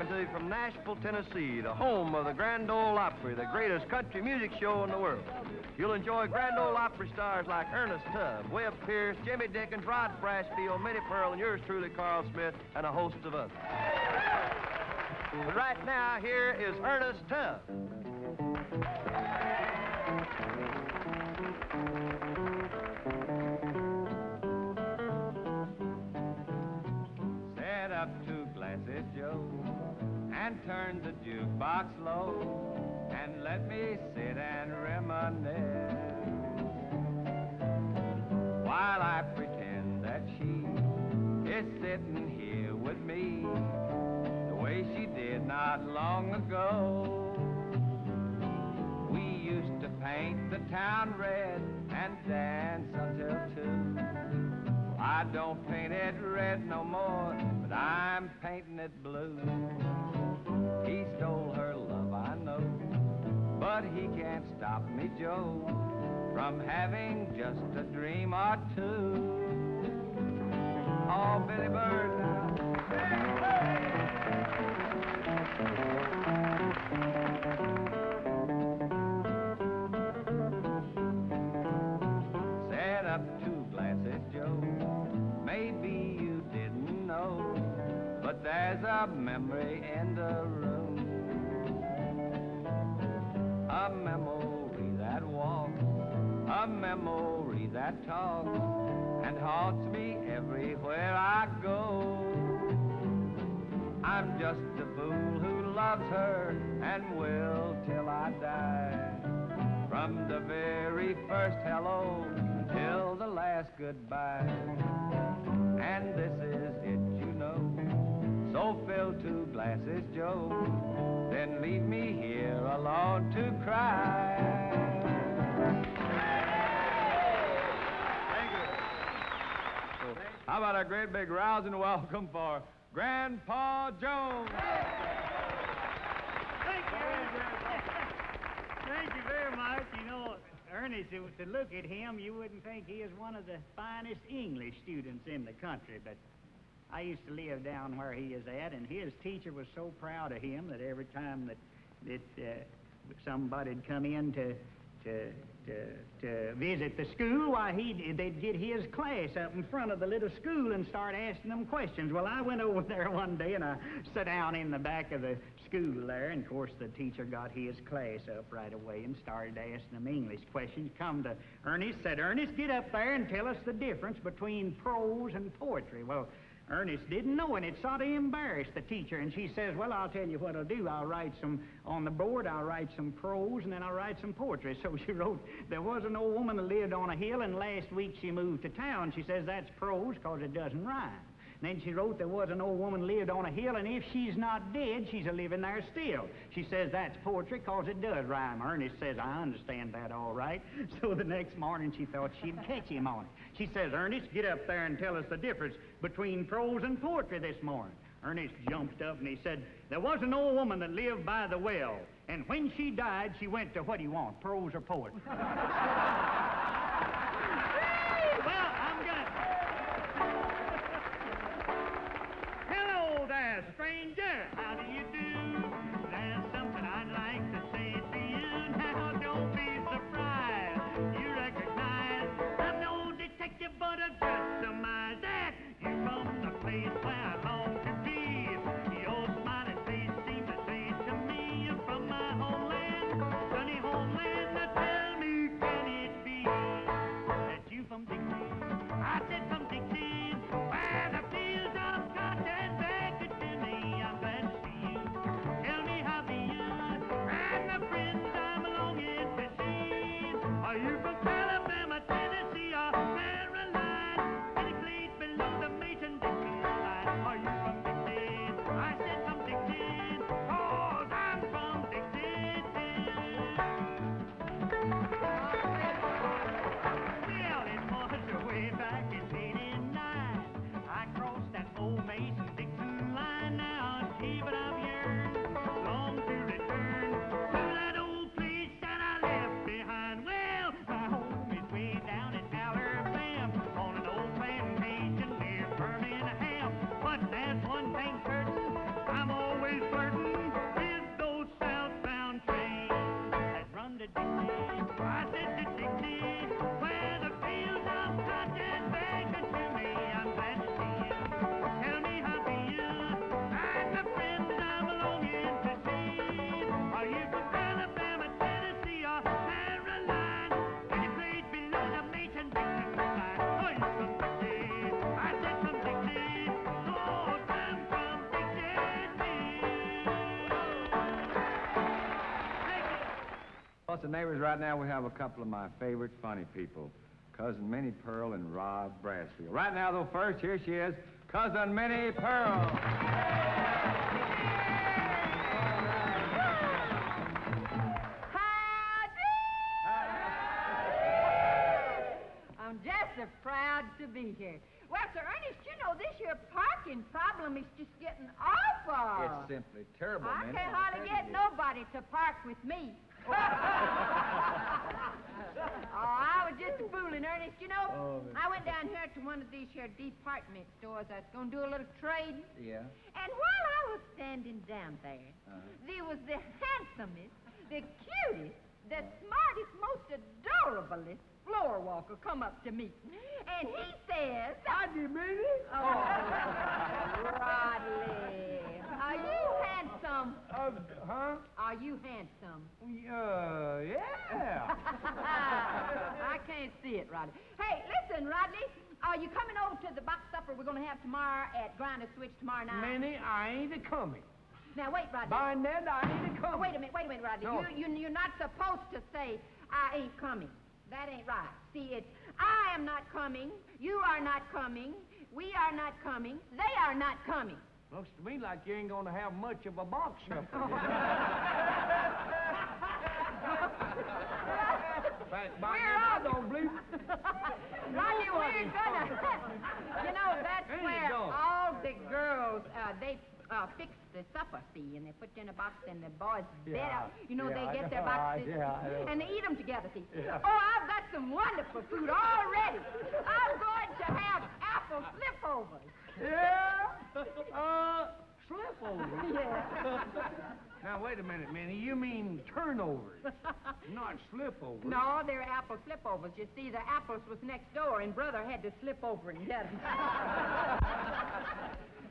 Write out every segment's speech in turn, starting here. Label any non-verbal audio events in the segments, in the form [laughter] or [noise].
talking to you from Nashville, Tennessee, the home of the Grand Ole Opry, the greatest country music show in the world. You'll enjoy Grand Ole Opry stars like Ernest Tubb, Webb Pierce, Jimmy Dickens, Rod Brasfield, Minnie Pearl, and yours truly, Carl Smith, and a host of others. But right now, here is Ernest Tubb. Set up two glasses, Joe, and turn the jukebox low, and let me sit and reminisce while I pretend that she is sitting here with me the way she did not long ago. We used to paint the town red and dance until two. I don't paint it red no more, I'm painting it blue. He stole her love, I know, but he can't stop me, Joe, from having just a dream or two. Oh, Billy Byrd now. Set memory in the room. A memory that walks, a memory that talks, and haunts me everywhere I go. I'm just a fool who loves her and will till I die. From the very first hello till the last goodbye. So two glasses, Joe. Then leave me here alone to cry. Thank you. How about a great big rousing welcome for Grandpa Jones? Thank you. Thank you very much. You know, Ernest, to to look at him, you wouldn't think he is one of the finest English students in the country, but I used to live down where he is at, and his teacher was so proud of him that every time that that uh, somebody'd come in to to to, to visit the school, why he they'd get his class up in front of the little school and start asking them questions. Well, I went over [laughs] there one day and I sat down in the back of the school there, and of course the teacher got his class up right away and started asking them English questions. Come to Ernest, said Ernest, get up there and tell us the difference between prose and poetry. Well. Ernest didn't know, and it sort of embarrassed the teacher. And she says, Well, I'll tell you what I'll do. I'll write some on the board, I'll write some prose, and then I'll write some poetry. [laughs] So she wrote, There was an old woman that lived on a hill, and last week she moved to town. She says, That's prose because it doesn't rhyme. Then she wrote, There was an old woman lived on a hill, and if she's not dead, she's a living there still. She says, That's poetry because it does rhyme. Ernest says, I understand that all right. [laughs] So the next morning she thought she'd catch him on it. She says, Ernest, get up there and tell us the difference between prose and poetry this morning. Ernest jumped up and he said, There was an old woman that lived by the well, and when she died, she went to what do you want, prose or poetry? [laughs] Neighbors, right now we have a couple of my favorite funny people. Cousin Minnie Pearl and Rod Brasfield. Right now, though, first, here she is, Cousin Minnie Pearl. I'm just so proud to be here. Well, Sir Ernest, you know this here parking problem is just getting awful. It's simply terrible, I Minnie. can't hardly get nobody to park with me. Oh, I was just fooling, Ernest. You know, Oh, I went down here to one of these here department stores. I was going to do a little trading. Yeah? And while I was standing down there, Uh-huh. there was the handsomest, the cutest, the smartest, most adorablest floor walker come up to me. And he says, Howdy, Minnie. Oh, [laughs] Rodley, are you handsome? Uh, huh? Are you handsome? Uh, yeah. [laughs] I can't see it, Rodley. Hey, listen, Rodley. Are you coming over to the box supper we're going to have tomorrow at Grinder Switch tomorrow night? Minnie, I ain't a coming. Now, wait, Rodley. By Ned, I ain't a Oh, coming. wait a minute, wait a minute, Rodney. No. You, you, you're not supposed to say, I ain't coming. That ain't right. See, it's, I am not coming, you are not coming, we are not coming, they are not coming. Looks to me like you ain't gonna have much of a box. [laughs] Fact, by We're Ned, I don't believe. Rodney, we're gonna, you know, that's where all the girls, uh, they uh, fix the supper, and they put you in a box and the boys bed Yeah, out. You know, yeah, they get their boxes yeah, and they eat them together, see. Oh, I've got some wonderful food already. I'm going to have apple slipovers. Yeah? Uh, [laughs] slip over. Yeah. Now, wait a minute, Minnie. You mean turnovers, not slipovers. No, they're apple slipovers. You see, the apples was next door, and brother had to slip over and get them. [laughs]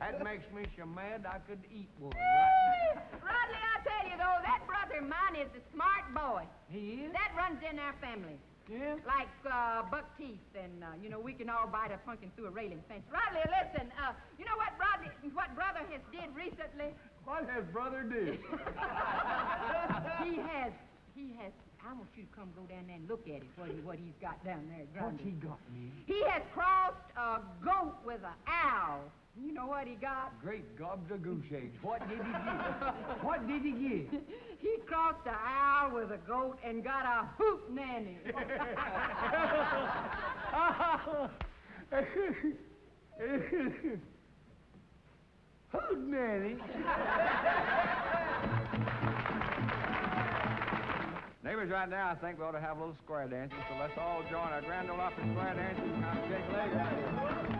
That makes me so mad I could eat one right [laughs] Rodley, I tell you though, that brother of mine is a smart boy. He is? That runs in our family. Yeah? Like uh, buck teeth, and uh, you know we can all bite a pumpkin through a railing fence. Rodley, listen, uh, you know what Rodley, what brother has did recently? What has brother did? [laughs] he has, he has. I want you to come go down there and look at it. What, he, what he's got down there. at What's he got, me? He has crossed a goat with an owl. You know what he got? Great gobs of goose eggs. What did he get? what did he get? [laughs] He crossed an owl with a goat and got a hoot nanny. [laughs] Who's nanny? [laughs] Neighbors, right now, I think we ought to have a little square dancing, so let's all join our Grand Ole Opry square dancing and kind of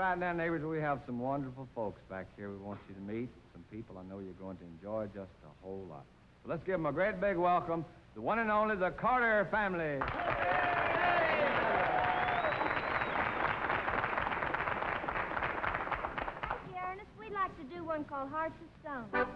right now, neighbors, we have some wonderful folks back here we want you to meet. Some people I know you're going to enjoy just a whole lot. So let's give them a great big welcome, the one and only, the Carter family. You, Ernest. We'd like to do one called Hearts of Stone.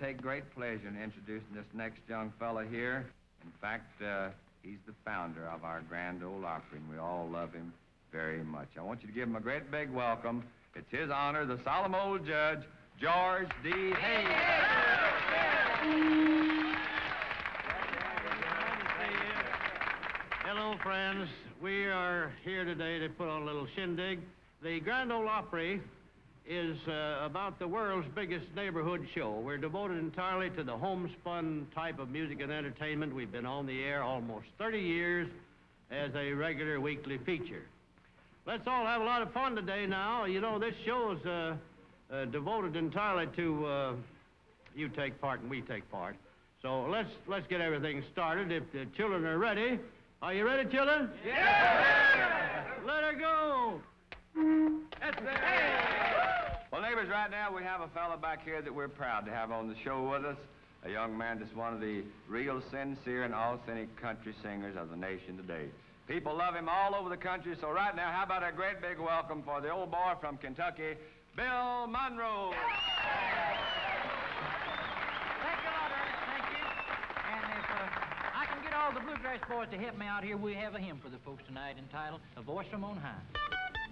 Take great pleasure in introducing this next young fella here. In fact, uh, he's the founder of our Grand Ole Opry, and we all love him very much. I want you to give him a great big welcome. It's his honor, the solemn old judge, George D. Hayes. Hello, friends. We are here today to put on a little shindig. The Grand Ole Opry is uh, about the world's biggest neighborhood show. We're devoted entirely to the homespun type of music and entertainment. We've been on the air almost 30 years as a regular weekly feature. Let's all have a lot of fun today now. You know, this show is uh, uh, devoted entirely to uh, you take part and we take part. So let's, let's get everything started. If the children are ready, are you ready, children? Yeah! Let her go! That's it. Well, neighbors, right now we have a fellow back here that we're proud to have on the show with us. A young man that's one of the real sincere and authentic country singers of the nation today. People love him all over the country, so right now, how about a great big welcome for the old boy from Kentucky, Bill Monroe. Thank you, lot, Ernest. Thank you. And if uh, I can get all the bluegrass boys to help me out here, we have a hymn for the folks tonight entitled A Voice from On High.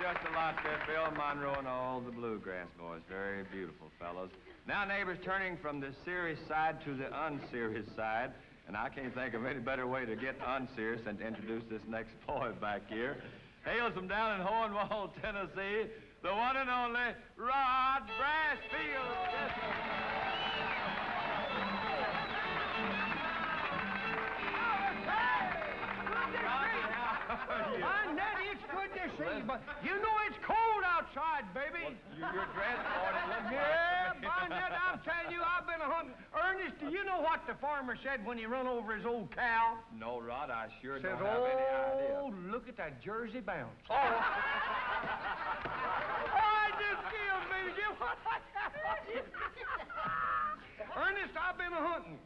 just a lot there, Bill Monroe and all the bluegrass boys. Very beautiful fellows. Now, neighbors, turning from the serious side to the unserious side, and I can't think of any better way to get unserious than to introduce this next [laughs] boy back here. Hails from down in Hohenwald, [laughs] Tennessee, the one and only Rod Brasfield. Yes, [laughs] see but you know it's cold outside, baby. You, you're dressed for it. [laughs] Yeah, by Nettie, I'm telling you, I've been a hunting. Ernest, do you know what the farmer said when he run over his old cow? No, Rod, I sure Says, don't have any oh, idea. oh, look at that Jersey bounce. Oh. [laughs] oh I just killed me to get what I Ernest, I've been a hunting.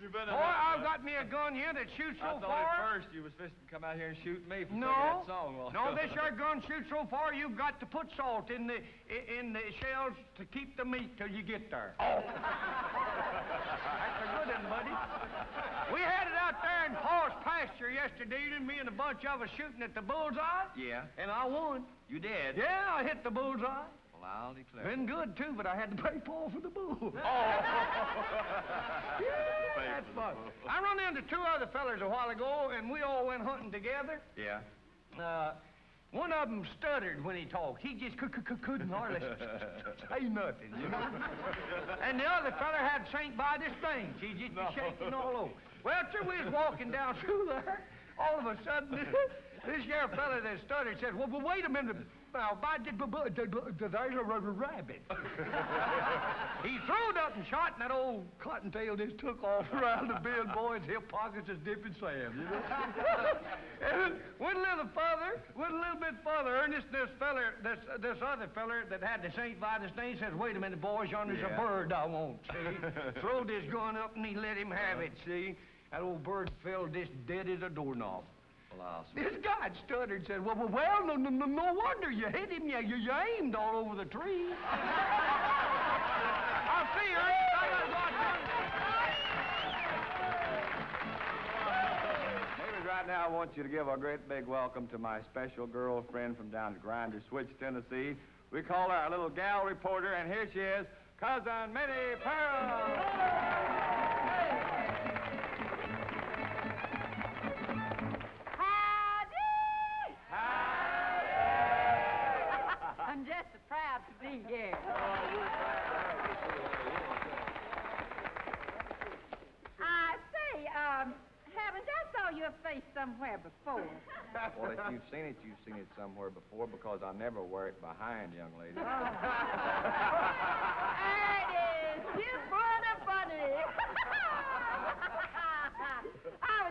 You better Boy, I've got me a gun here that shoots so I thought far. at first you was fixing to come out here and shoot me for No, that song. Well, no, this your gun shoots so far you've got to put salt in the in the shells to keep the meat till you get there. Oh, that's a good one, buddy. We had it out there in Paul's pasture yesterday, and me and a bunch of us shooting at the bullseye, Yeah, and I won. you did. Yeah, I hit the bullseye. I'll declare. Been good too, but I had to pay Paul for the bull. Oh. [laughs] yeah, that's fun. I run into two other fellers a while ago, and we all went hunting together. Yeah. Uh, one of them stuttered when he talked. He just cou- cou- cou- couldn't hardly [laughs] say nothing, you know. and the other feller had St. Vitus veins. He just was shaking all over. Well, sir, we was walking down [laughs] through there. All of a sudden, this here fella that stuttered said, well, well wait a minute. Now, by the, there's a rabbit. [laughs] he throwed up and shot, and that old cottontail just took off around the bend. Boy, his hip pockets is dipping sand, you know. [laughs] and went a little further, went a little bit further. Ernest, this feller, this this other feller that had the St. Vitus name says, wait a minute, boys, yonder's Yeah. a bird I want, see? [laughs] Throwed his gun up, and he let him have it, see? That old bird fell just dead as a doorknob. Well, I'll This guy stuttered and said, well, well, well no, no, no, no wonder you hit him. You, you, you aimed all over the tree. [laughs] I'll see you. Ernest. I gotta go out Neighbors, right now I want you to give a great big welcome to my special girlfriend from down at Grinder Switch, Tennessee. We call her our little gal reporter, and here she is, Cousin Minnie Pearl. Proud to be here. I say, um, haven't I saw your face somewhere before? Well, if you've seen it, you've seen it somewhere before because I never wear it behind, young lady. [laughs] Ernest, You're funny, funny.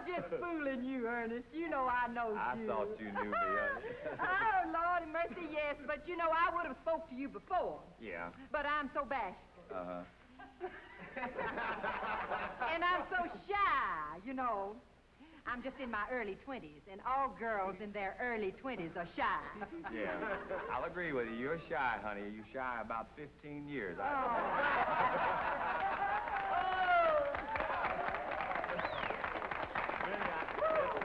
I just fooling you, Ernest. You know I know I you. thought you knew me, honey. [laughs] oh, Lord have mercy, yes. But you know, I would have spoke to you before. Yeah. But I'm so bashful. Uh-huh. [laughs] and I'm so shy, you know. I'm just in my early 20s, and all girls in their early 20s are shy. Yeah. I'll agree with you. You're shy, honey. You're shy about 15 years. I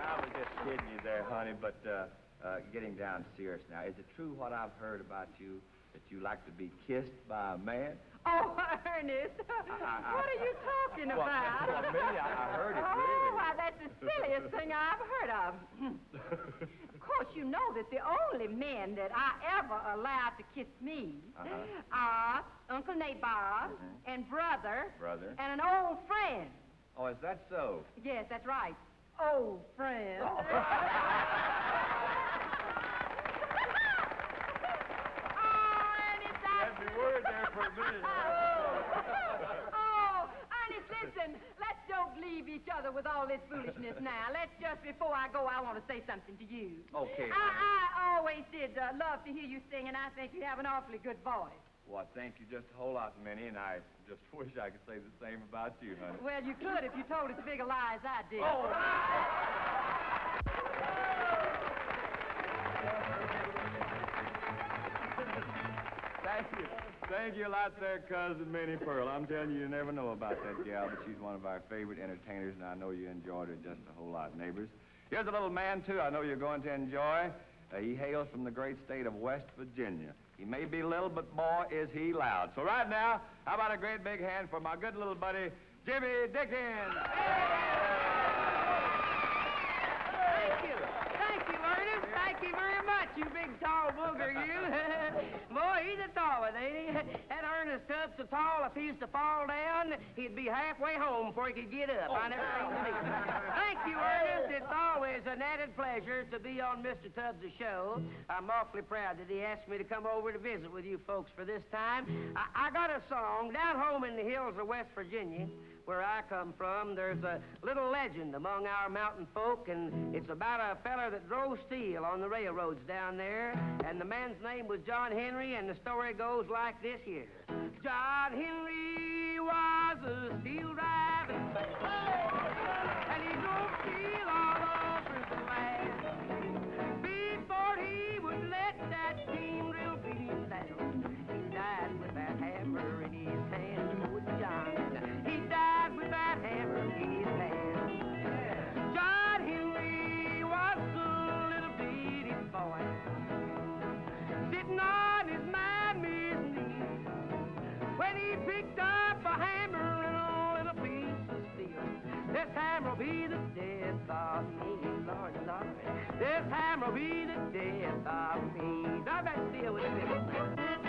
I [laughs] was just kidding you there, honey, but uh, uh, getting down serious now. Is it true what I've heard about you, that you like to be kissed by a man? Oh, [laughs] Ernest, I- [laughs] what are you talking Well, about? well, Minnie, I- I heard it, Oh, really. why, that's the silliest thing I've heard of. [laughs] of course, you know that the only men that I ever allowed to kiss me Uh-huh. are Uncle Nabob Mhm. and brother Brother. and an old friend. Oh, is that so? Yes, that's right. Old friend. oh, Ernest, I... Every word there for a minute. [laughs] oh, Ernest, listen. Let's don't leave each other with all this foolishness now. Let's just, before I go, I want to say something to you. Okay, I, I always did uh, love to hear you sing, and I think you have an awfully good voice. Well, thank you just a whole lot, Minnie, and I just [laughs] wish I could say the same about you, honey. Well, you could if you told as big a lie as I did. Oh. Thank you. Thank you a lot there, cousin Minnie Pearl. I'm telling you, you never know about that gal, but she's one of our favorite entertainers, and I know you enjoyed her just a whole lot, neighbors. Here's a little man, too, I know you're going to enjoy. Uh, he hails from the great state of West Virginia. He may be little, but boy, is he loud. So right now, how about a great big hand for my good little buddy, Jimmy Dickens? Thank you. Thank you, Ernest. Thank you very much, you big tall booger, you. [laughs] Boy, he's a tall one, ain't he? That Ernest Tubbs so tall, if he was to fall down, he'd be halfway home before he could get up. I never seen him. Oh. Thank you, Ernest. It's always an added pleasure to be on Mr. Tubbs' show. I'm awfully proud that he asked me to come over to visit with you folks for this time. I, I got a song down home in the hills of West Virginia where I come from, there's a little legend among our mountain folk, and it's about a feller that drove steel on the railroads down there, and the man's name was John Henry, and the story goes like this here. John Henry was a steel driving, this hammer will be the death of me, Lord, Lord. This hammer will be the death of me. Now that steel with me.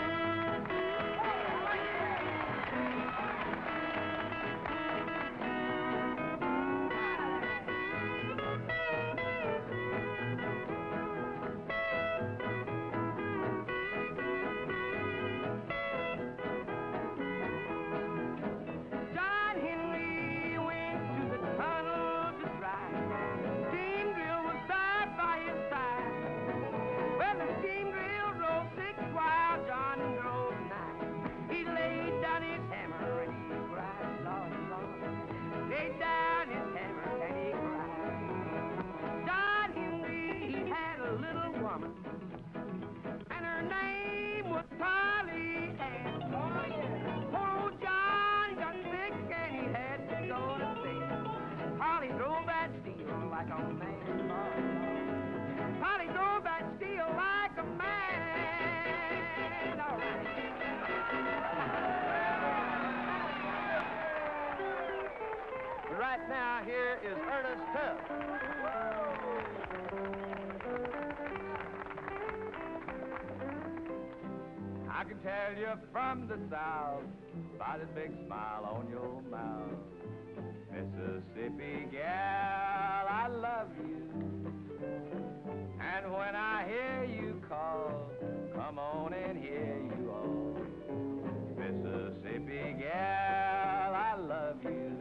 I can tell you're from the South by the big smile on your mouth. Mississippi gal, I love you. And when I hear you call, come on and hear you all. Mississippi gal, I love you.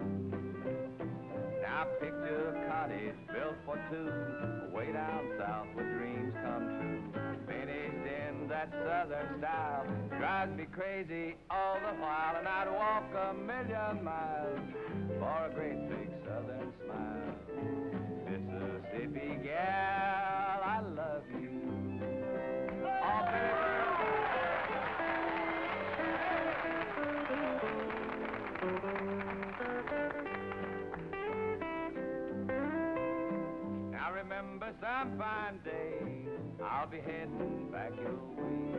Now picture a cottage built for two, southern style, drives me crazy all the while, and I'd walk a million miles for a great big southern smile. Mississippi gal, I love you. Now remember some fine day, I'll be heading back your way.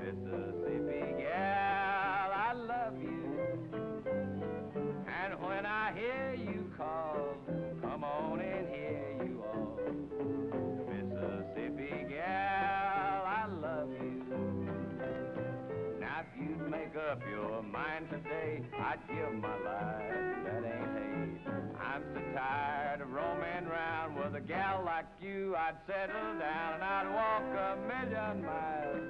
Mississippi gal, I love you. And when I hear you call, come on and hear you all. Mississippi gal, I love you. Now if you'd make up your mind today, I'd give my life, that ain't hate. I'm so tired of roaming round a gal like you. I'd settle down and I'd walk a million miles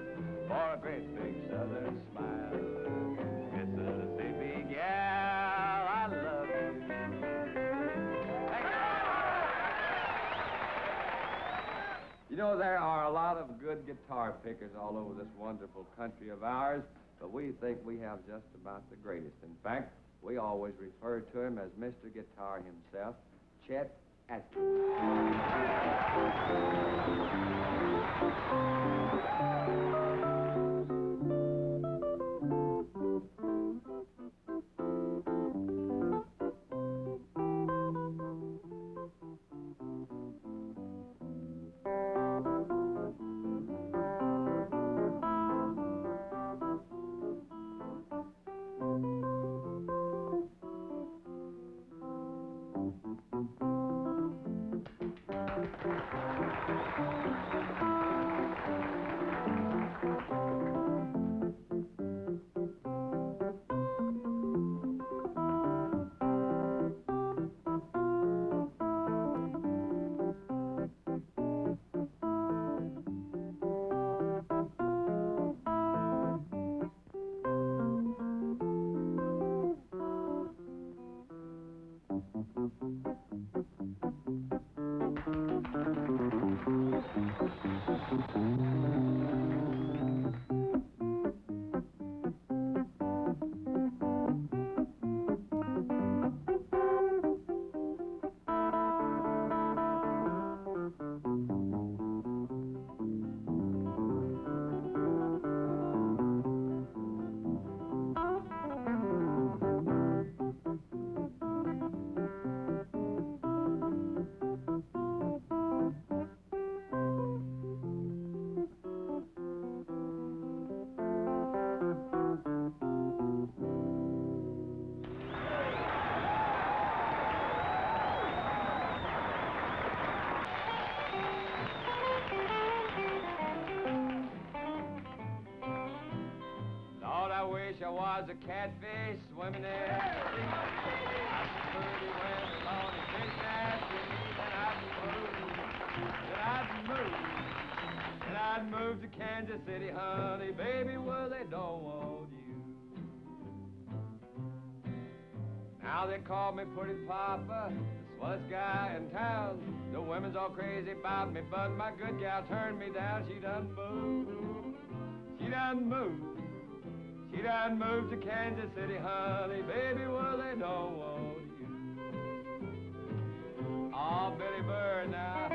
for a great big southern smile. Mississippi gal, I love you. You. You know, there are a lot of good guitar pickers all over this wonderful country of ours, but we think we have just about the greatest. In fact, we always refer to him as Mr. Guitar himself, Chet Atkins. Lord, was a catfish swimming in. I'd move, I'd move, I'd move to Kansas City, honey, baby, where they don't want you. Now they call me Pretty Papa, the swellest guy in town. The women's all crazy about me, but my good gal turned me down. She done moved, she done moved. She done moved to Kansas City, honey, baby, where they don't want you. Oh, Billy Byrd now.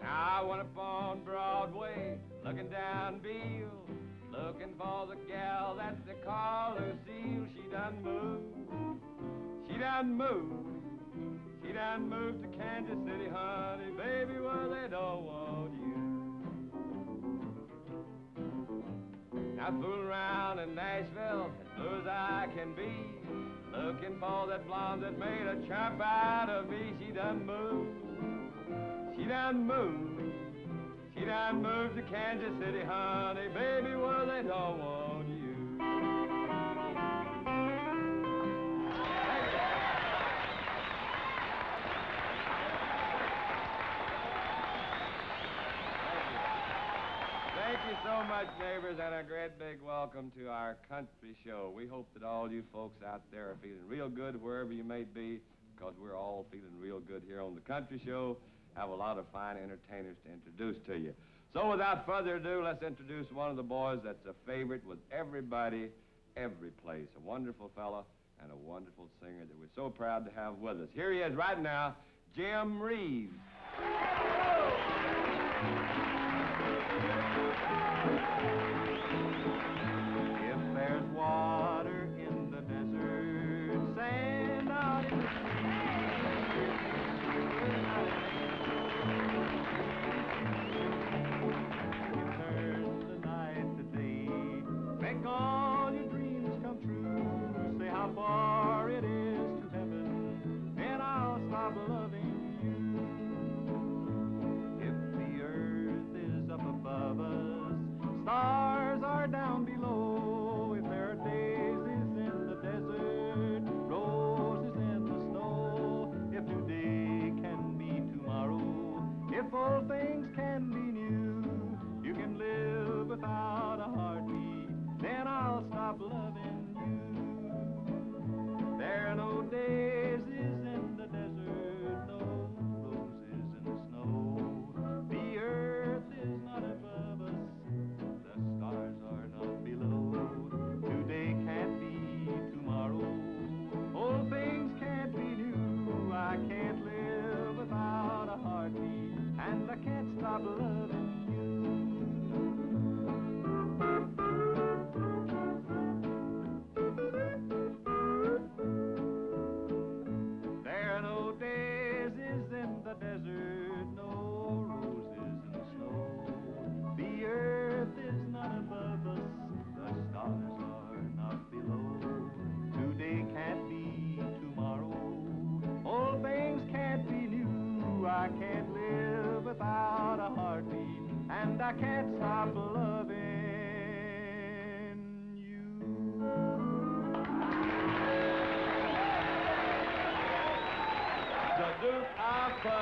Now I went up on Broadway, looking down Beale, looking for the gal that they call Lucille. She done moved, she done moved, she done moved to Kansas City, honey, baby, where they don't want you. I fool around in Nashville as blue as I can be. Looking for that blonde that made a chump out of me. She done moved. She done moved. Done moved to Kansas City, honey, baby, where they don't want you. Thank you so much, neighbors, and a great big welcome to our country show. We hope that all you folks out there are feeling real good wherever you may be, because we're all feeling real good here on the country show. Have a lot of fine entertainers to introduce to you. So, without further ado, let's introduce one of the boys that's a favorite with everybody, every place. A wonderful fella and a wonderful singer that we're so proud to have with us. Here he is right now, Jim Reeves. If there's water all your dreams come true. Say how far Ladies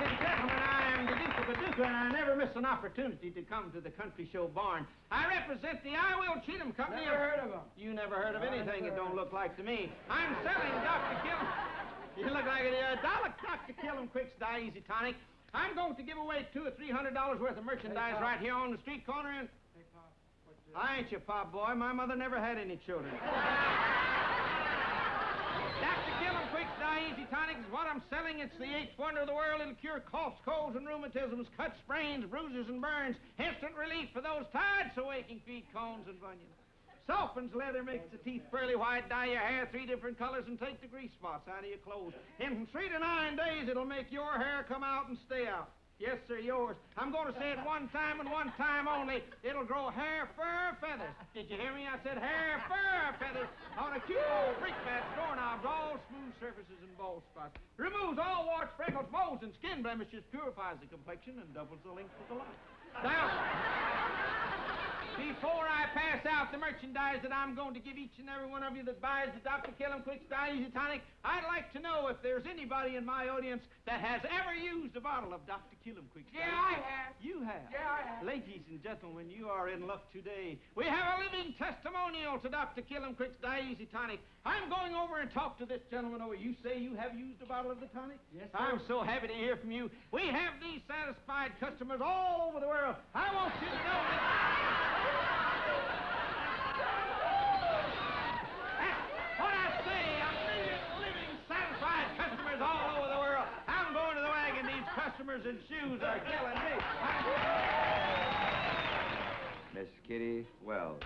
and gentlemen, I am the Duke of Paducah, and I never miss an opportunity to come to the country show barn. I represent the I Will Cheatham Company. Never heard of 'em. You never heard of anything it don't look like to me. I'm selling Dr. Killam. You look like a uh, dollar Dr. Killam Quick's Die Easy Tonic. I'm going to give away two or three hundred dollars worth of merchandise right here on the street corner, and I ain't your pop boy. My mother never had any children. Dr. Killam Easy Tonic is what I'm selling. It's the eighth wonder of the world. It'll cure coughs, colds, and rheumatisms, cuts, sprains, bruises, and burns. Instant relief for those tired, so aching feet, cones, and bunions. Softens leather, makes the teeth pearly white, dye your hair three different colors, and take the grease spots out of your clothes. In from three to nine days, it'll make your hair come out and stay out. Yes, sir, yours. I'm going to say it one time and one time only. It'll grow hair, fur, feathers. Did you hear me? I said hair, fur, feathers on a cute old freak doorknobs, all smooth surfaces and bald spots. Removes all warts, freckles, moles, and skin blemishes, purifies the complexion, and doubles the length of the life. Now, before pass out the merchandise that I'm going to give each and every one of you that buys the Dr. Killam Quick's Die Easy Tonic, I'd like to know if there's anybody in my audience that has ever used a bottle of Dr. Killam Quick's Die. Yeah, I have. You have? Yeah, I have. Ladies and gentlemen, you are in luck today. We have a living testimonial to Dr. Killam Quick's Die Easy Tonic. I'm going over and talk to this gentleman over. You say you have used a bottle of the tonic? Yes, sir. I'm so happy to hear from you. We have these satisfied customers all over the world. I want you to know that. That's what I say. I'm living, living satisfied customers all over the world. I'm going to the wagon. These customers and shoes are killing me. Miss Kitty Wells.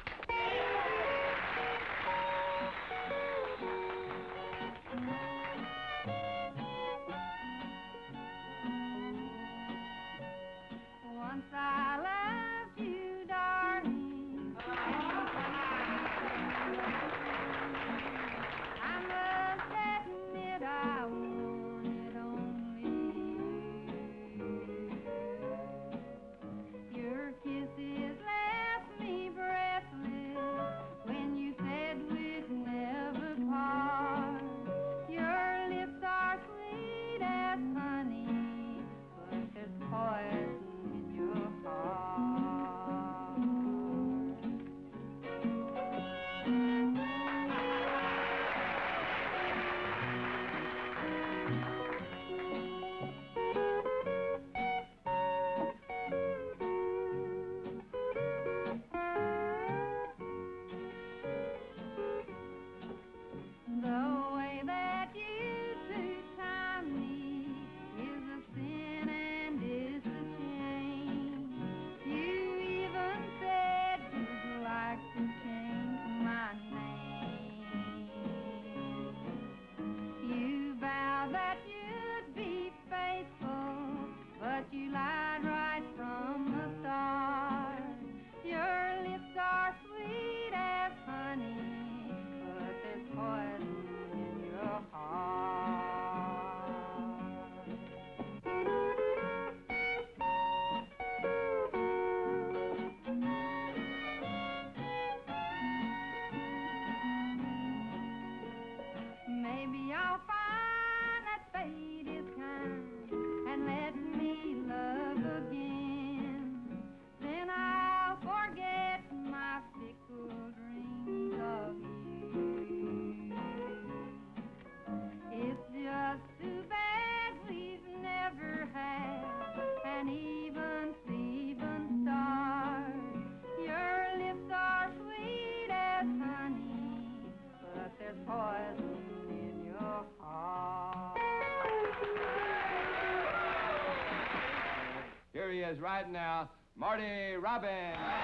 Marty Robbins.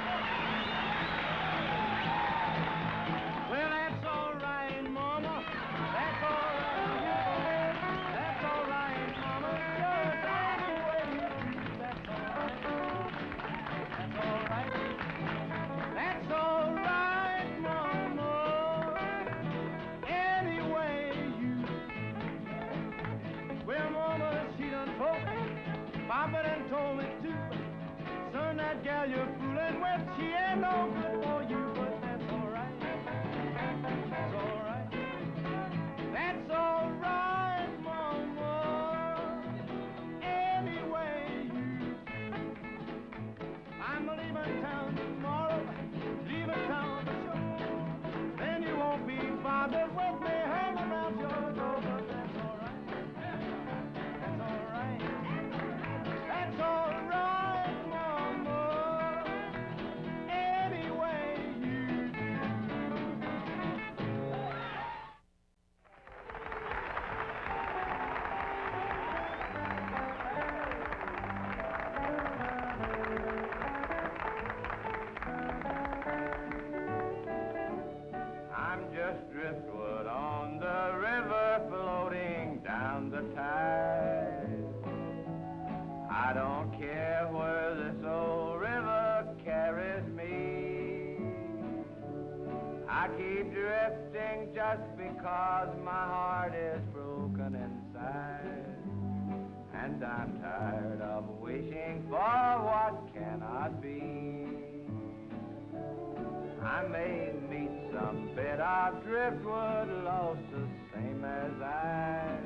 of driftwood lost the same as I.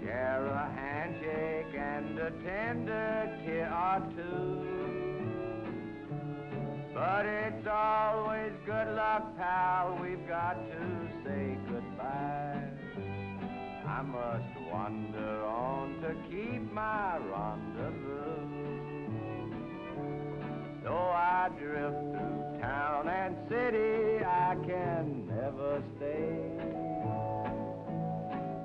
Share a handshake and a tender tear or two. But it's always good luck, pal, we've got to say goodbye. I must wander on to keep my rendezvous. Though I drift through town and city I can never stay.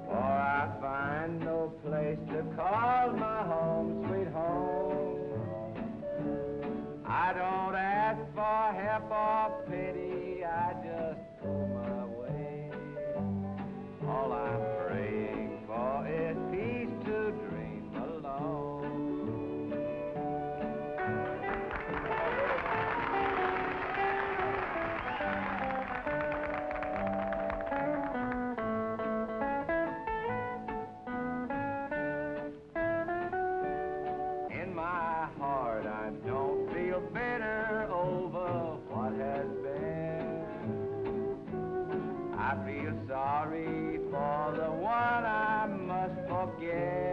For I find no place to call my home, sweet home. I don't ask for help or pity, I just go my Yeah.